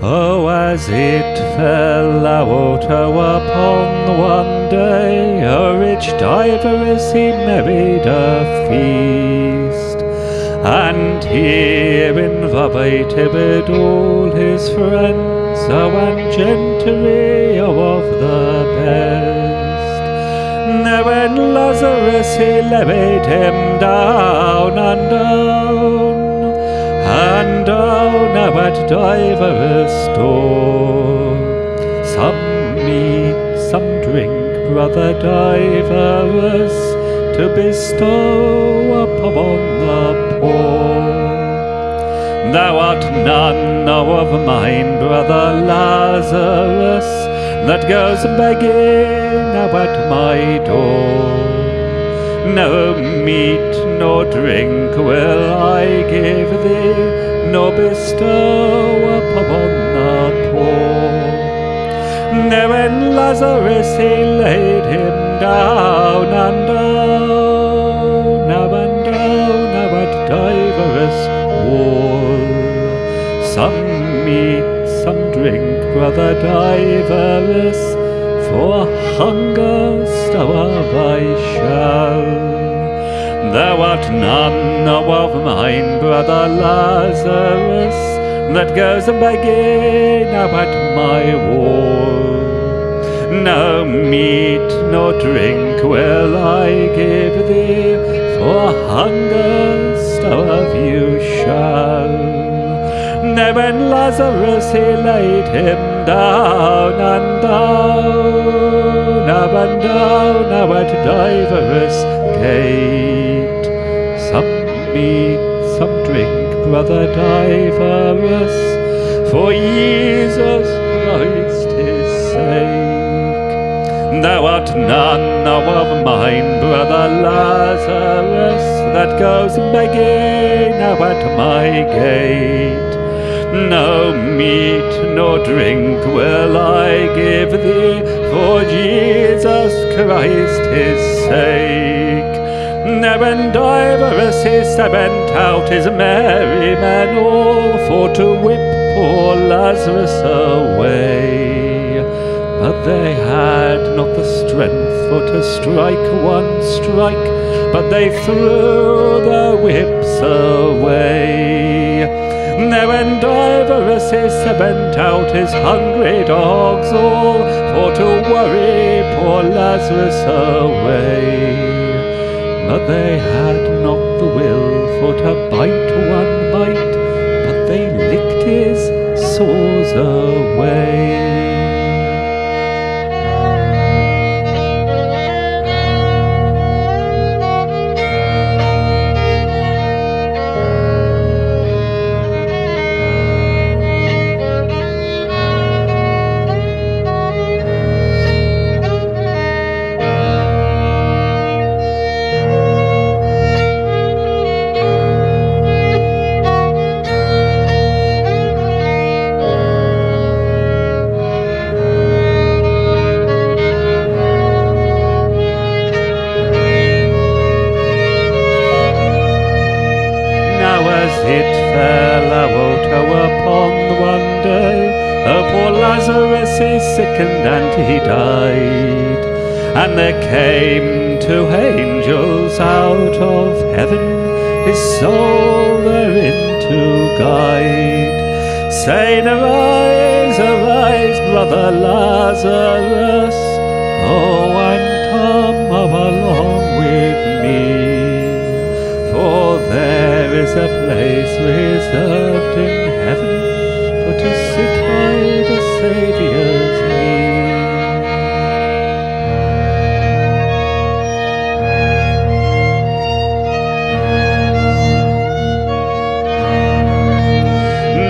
Oh, as it fell out oh, upon one day, a rich diver as he married a feast, and here invited with all his friends, oh, and gentry oh, of the best. Now when Lazarus he levied him down and down, and down at diver's door. Some meat, some drink, brother Diverus, to bestow upon the poor. Thou art none now of mine, brother Lazarus, that goes begging at my door. No meat nor drink will I give thee, nor bestow upon the poor. Now when Lazarus he laid him down and down, now and down, now at diver's wall. Some meat, some drink, brother Diverus, for hunger starve I shall. Thou art none of mine, brother Lazarus, that goes begging now at my wall. No meat nor drink will I give thee, for hunger starve you shall. Now when Lazarus he laid him down and now and down, now at diver's gate. Some meat, some drink, brother Diverus, for Jesus Christ his sake. Thou art none now of mine, brother Lazarus, that goes begging now at my gate. No meat nor drink will I give thee, for Jesus Christ his sake. When Diverus he sent out his merry men all for to whip poor Lazarus away. But they had not the strength for to strike one strike, but they threw the whips away. When he sent out his hungry dogs all for to worry poor Lazarus away. But they had not the will for to bite one bite, but they licked his sores away. Fell out upon the one day, the poor Lazarus he sickened and he died. And there came two angels out of heaven, his soul therein to guide. Saying, arise, arise, brother Lazarus, is a place reserved in heaven for to sit by the Saviour's knee.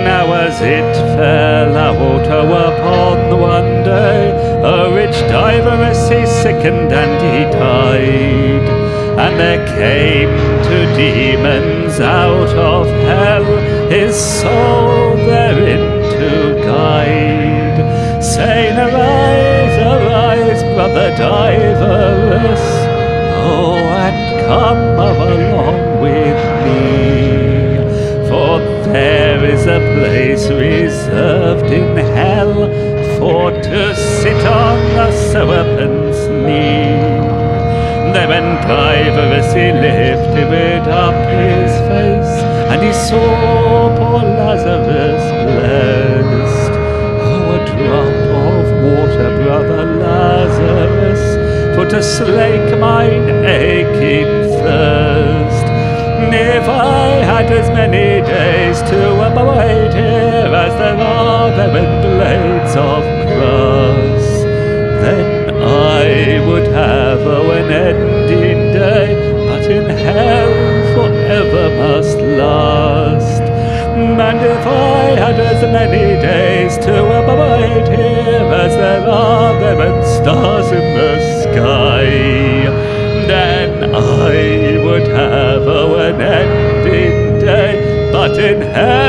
Now as it fell out upon one day, a rich Diverus he sickened and he died. And there came two demons out of hell, his soul therein to guide. Saying, arise, arise, brother Diverus, oh, and come along with me. For there is a place reserved in hell for to sit on the serpent's knee. Then Dives he lifted up his face, and he saw poor Lazarus blessed. Oh, a drop of water, brother Lazarus, for to slake mine aching thirst. If I had as many days must last. And if I had as many days to abide here as there are there stars in the sky, then I would have an ending day, but in hell